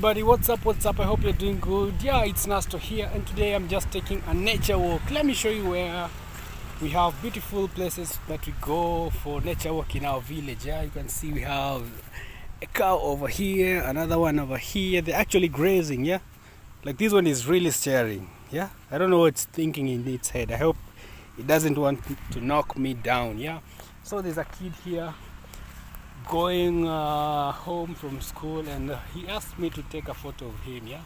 Everybody, what's up, what's up? I hope you're doing good. Yeah, it's Nasto here and today I'm just taking a nature walk. Let me show you where we have beautiful places that we go for nature walk in our village. Yeah, you can see we have a cow over here, another one over here. They're actually grazing, yeah? Like this one is really staring, yeah? I don't know what it's thinking in its head. I hope it doesn't want to knock me down, yeah? So there's a kid here going uh, home from school and uh, he asked me to take a photo of him yeah?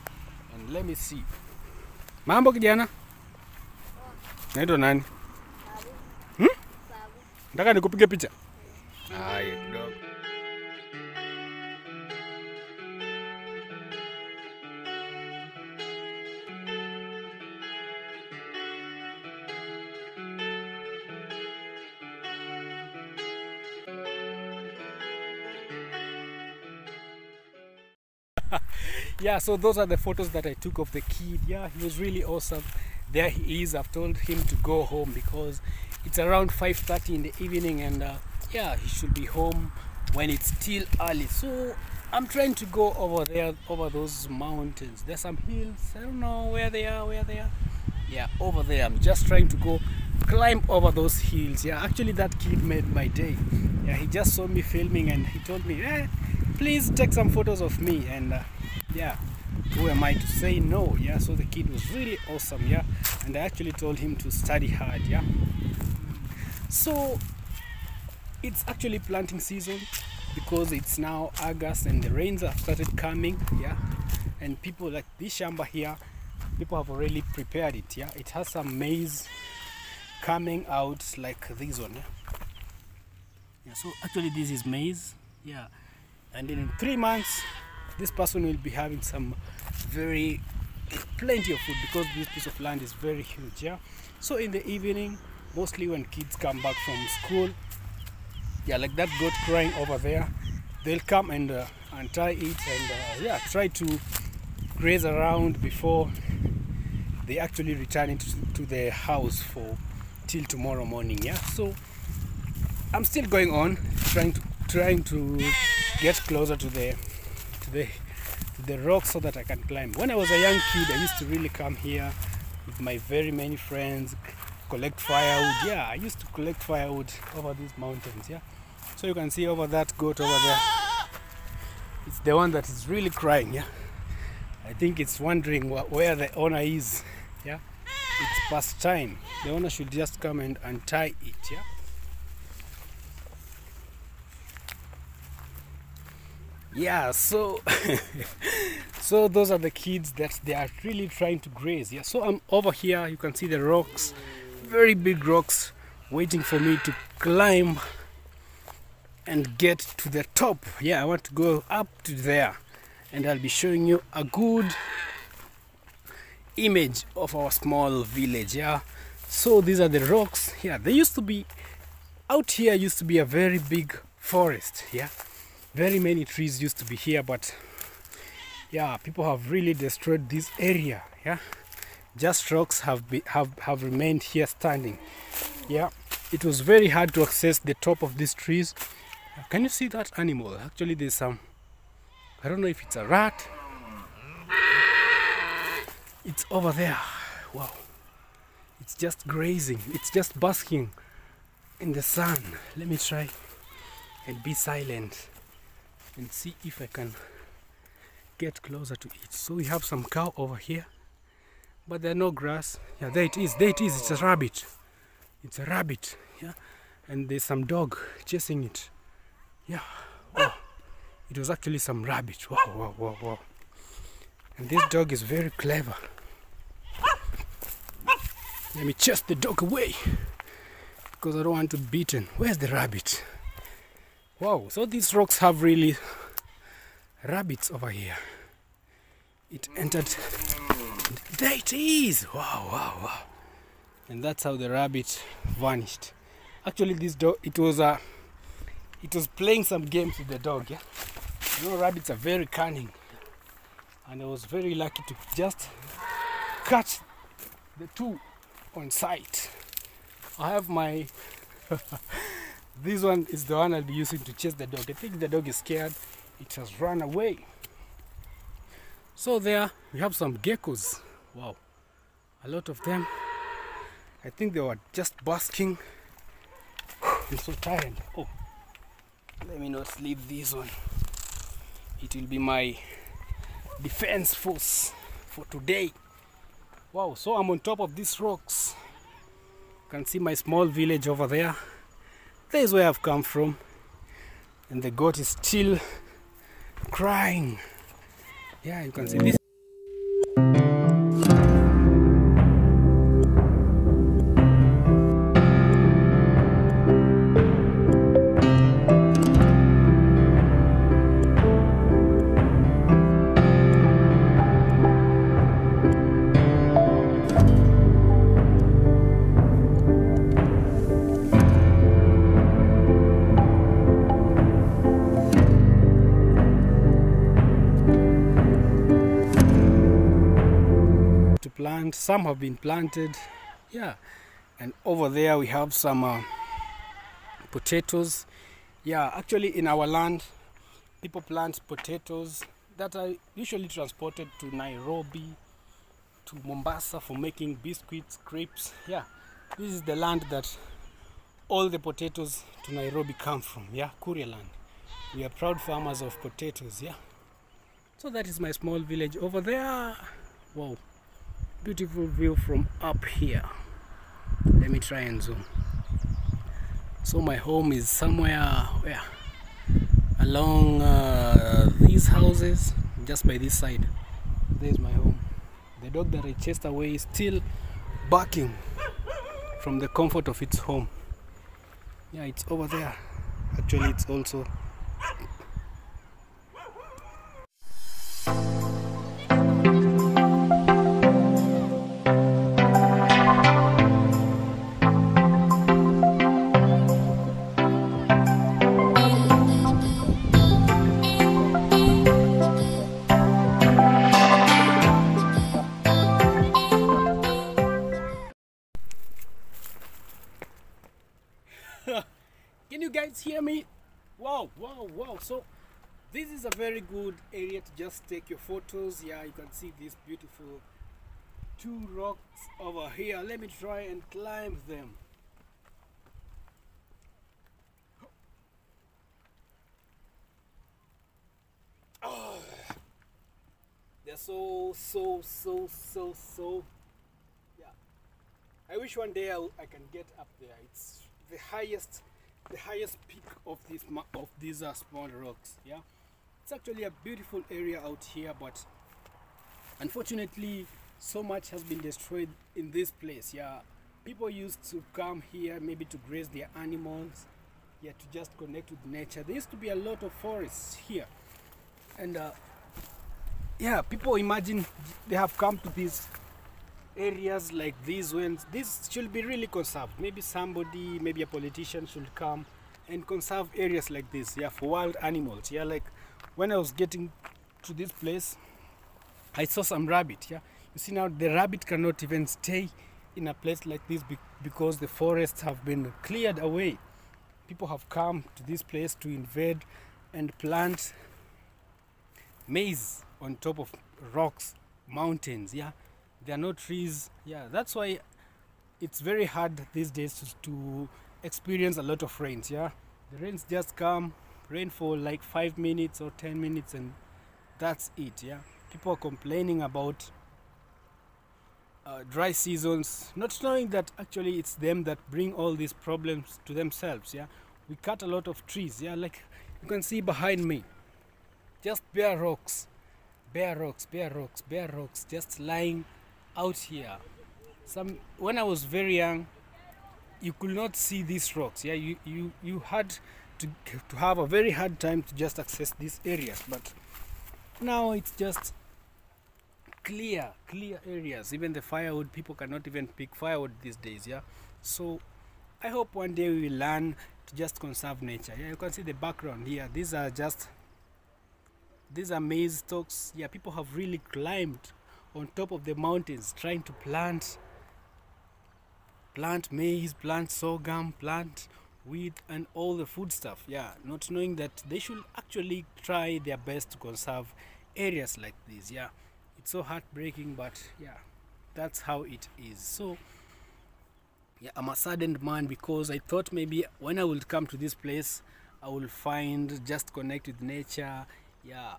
And let me see. Mambo kijana? Naitwa nani? Hmm? nataka nikupige picha? Haya yeah so those are the photos that i took of the kid. Yeah he was really awesome. There he is. I've told him to go home because it's around 5.30 in the evening and uh, yeah he should be home when it's still early. So i'm trying to go over there over those mountains. There's some hills. I don't know where they are where they are. Yeah over there. I'm just trying to go climb over those hills. Yeah actually that kid made my day. Yeah he just saw me filming and he told me eh, please take some photos of me. And uh, yeah. Who am i to say no? Yeah so the kid was really awesome yeah. And i actually told him to study hard yeah. So it's actually planting season because it's now august and the rains have started coming yeah. And people like this shamba here people have already prepared it yeah. It has some maize coming out like this one yeah. Yeah so actually this is maize yeah. And in three months this person will be having some very plenty of food because this piece of land is very huge yeah? So in the evening mostly when kids come back from school yeah like that goat crying over there they'll come and uh, untie it and uh, yeah try to graze around before they actually return into to the house for till tomorrow morning yeah? So i'm still going on trying to trying to get closer to the the to the rock so that I can climb. When I was a young kid, I used to really come here with my very many friends, collect firewood. Yeah, I used to collect firewood over these mountains. Yeah, so you can see over that goat over there. It's the one that is really crying. Yeah, I think it's wondering wh- where the owner is. Yeah, it's past time. The owner should just come and untie it. Yeah. Yeah so so those are the kids that they are really trying to graze yeah. So i'm over here you can see the rocks very big rocks waiting for me to climb and get to the top. Yeah i want to go up to there and i'll be showing you a good image of our small village yeah. So these are the rocks yeah. They used to be out here used to be a very big forest yeah very many trees used to be here but yeah people have really destroyed this area yeah. Just rocks have be, have have remained here standing yeah. It was very hard to access the top of these trees. Can you see that animal? Actually there's some i don't know if it's a rat. It's over there. Wow. It's just grazing. It's just basking in the sun. Let me try and be silent and see if I can get closer to it. So we have some cow over here, but there are no grass. Yeah, there it is. There it is. It's a rabbit. It's a rabbit. Yeah, and there's some dog chasing it. Yeah. Wow. It was actually some rabbit. Wow, wow, wow, wow. And this dog is very clever. Let me chase the dog away because I don't want to be beaten. Where's the rabbit? Wow, so these rocks have really rabbits over here. It entered. There it is! Wow, wow, wow. And that's how the rabbit vanished. Actually, this dog, it was a, uh, it was playing some games with the dog. Yeah, you know, rabbits are very cunning, and I was very lucky to just catch the two on sight. I have my this one is the one I'll be using to chase the dog. I think the dog is scared. It has run away. So there we have some geckos. Wow, a lot of them. I think they were just basking. I'm so tired. Oh, let me not leave this one. It will be my defense force for today. Wow, so I'm on top of these rocks. You can see my small village over there. There is where I've come from. And the goat is still crying. Yeah, you can see this. Plant. Some have been planted. Yeah. And over there we have some uh, potatoes. Yeah, actually in our land, people plant potatoes that are usually transported to Nairobi, to Mombasa for making biscuits, crepes. Yeah, this is the land that all the potatoes to Nairobi come from. Yeah, Kuria land. We are proud farmers of potatoes. Yeah. So that is my small village over there. Wow beautiful view from up here. Let me try and zoom. So my home is somewhere where? Along uh, these houses just by this side. There's my home. The dog that I chased away is still barking from the comfort of its home. Yeah it's over there. Actually it's also Hear me? Wow, wow, wow. So this is a very good area to just take your photos. Yeah, you can see these beautiful two rocks over here. Let me try and climb them. Oh, they're so, so, so, so, so. Yeah. I wish one day I'll, I can get up there. It's the highest the highest peak of this of these uh, small rocks yeah? It's actually a beautiful area out here but unfortunately so much has been destroyed in this place yeah? People used to come here maybe to graze their animals yeah to just connect with nature. There used to be a lot of forests here. And uh, yeah people imagine they have come to these areas like these ones this should be really conserved. Maybe somebody maybe a politician should come and conserve areas like this yeah for wild animals yeah. Like when i was getting to this place i saw some rabbit yeah. You see now the rabbit cannot even stay in a place like this be because the forests have been cleared away. People have come to this place to invade and plant maize on top of rocks mountains yeah there are no trees. Yeah that's why it's very hard these days to, to experience a lot of rains yeah? The rains just come rain for like five minutes or ten minutes and that's it yeah? People are complaining about uh, dry seasons not knowing that actually it's them that bring all these problems to themselves yeah? We cut a lot of trees yeah? Like you can see behind me just bare rocks bare rocks bare rocks bare rocks just lying out here some when i was very young you could not see these rocks. Yeah you you you had to to have a very hard time to just access these areas but now it's just clear clear areas. Even the firewood people cannot even pick firewood these days yeah. So i hope one day we will learn to just conserve nature. Yeah you can see the background here. These are just these are maize stalks. Yeah people have really climbed on top of the mountains trying to plant plant maize plant sorghum plant wheat and all the food stuff yeah not knowing that they should actually try their best to conserve areas like this yeah. It's so heartbreaking but yeah that's how it is. So yeah i'm a saddened man because i thought maybe when i would come to this place i will find just connect with nature yeah.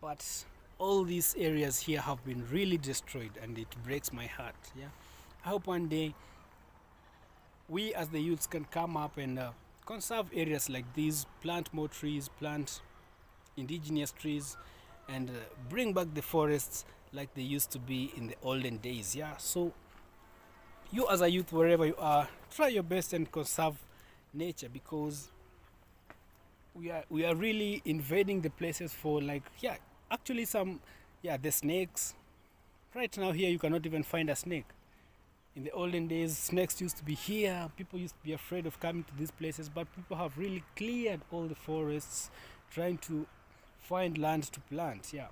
But all these areas here have been really destroyed and it breaks my heart yeah? I hope one day we as the youths can come up and uh, conserve areas like these plant more trees plant indigenous trees and uh, bring back the forests like they used to be in the olden days yeah? So you as a youth wherever you are try your best and conserve nature because we are we are really invading the places for like yeah actually some yeah the snakes. Right now here you cannot even find a snake. In the olden days snakes used to be here. People used to be afraid of coming to these places but people have really cleared all the forests trying to find land to plant yeah.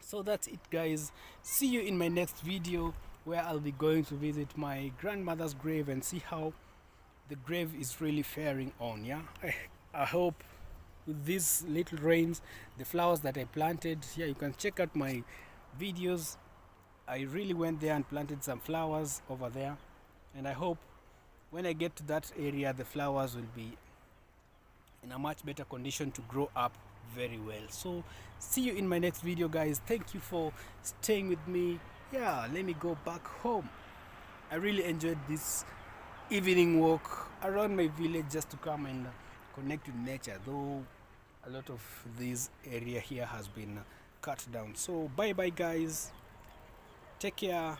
So that's it guys. See you in my next video where i'll be going to visit my grandmother's grave and see how the grave is really faring on yeah. I, hope with these little rains the flowers that i planted. Yeah you can check out my videos. I really went there and planted some flowers over there. And i hope when i get to that area the flowers will be in a much better condition to grow up very well. So see you in my next video guys. Thank you for staying with me. Yeah let me go back home. I really enjoyed this evening walk around my village just to come and connect with nature. Though a lot of this area here has been cut down. So bye bye guys. Take care